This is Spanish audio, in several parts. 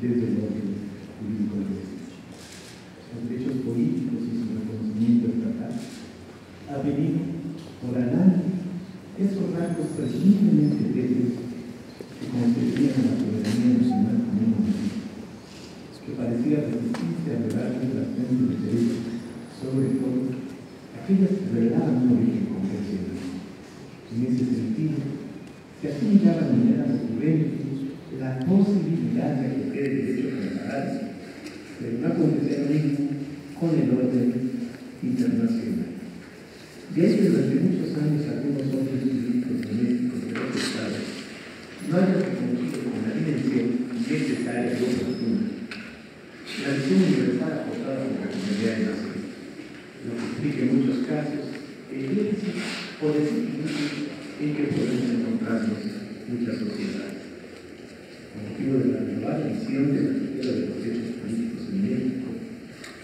desde el orden jurídico del derecho. Los derechos políticos y su reconocimiento estatal ha venido por análisis esos rasgos presumiblemente débiles que constituían la soberanía nacional como un que parecía resistirse a revelar el trasfondo de derechos, sobre todo aquellas que revelaban un origen. En ese sentido, se asimilaba de manera recurrente la posibilidad de que acoger el derecho a compararse, pero no acontecer lo mismo con el orden internacional. De hecho, durante muchos años algunos hombres jurídicos domésticos de los estados no han reconocido con la dimensión necesaria y oportuna la visión universal aportada por la comunidad de naciones, lo que explica en muchos casos el déficit o desequilibrio en que podemos encontrarnos muchas sociedades. Motivo de la visión de la tutela de los derechos políticos en México,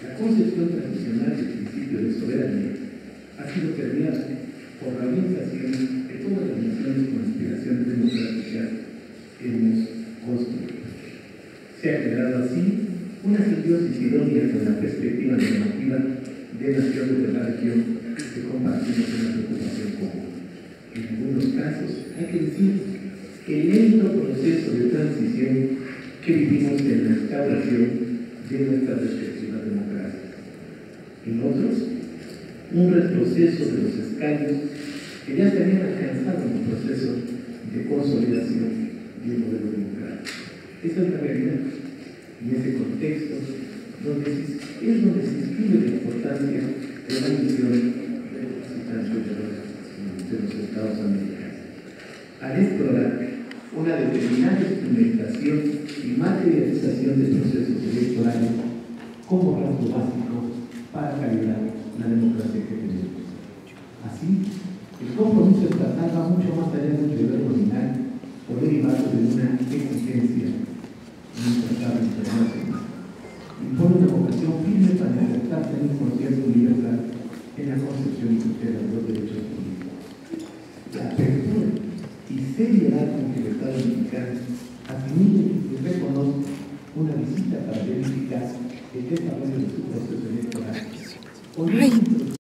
la concepción tradicional del principio de soberanía ha sido permeada por la orientación de todas las naciones con aspiraciones democráticas que hemos construido. Se ha generado así una simbiosis idónea con la perspectiva normativa de naciones de la región que compartimos una preocupación común. En algunos casos, hay que decir el lento proceso de transición que vivimos en la restauración de nuestras respectivas democracias. En otros, un retroceso de los escaños que ya se habían alcanzado en el proceso de consolidación de un modelo democrático. Esa es la realidad. En ese contexto, donde se, es donde se inscribe la importancia de la misión de los Estados americanos. Al explorar una determinada instrumentación y materialización de procesos electorales como rasgo básico para calibrar la democracia que tenemos. Así, el compromiso estatal va mucho más allá de un deber nominal o derivado de una exigencia un tratado internacional. Impone una vocación firme para aceptar el concierto universal en la concepción y tutela de los derechos políticos. Seriedad con que el Estado mexicano asimile y reconoce una visita para verificar el desarrollo de su proceso electoral.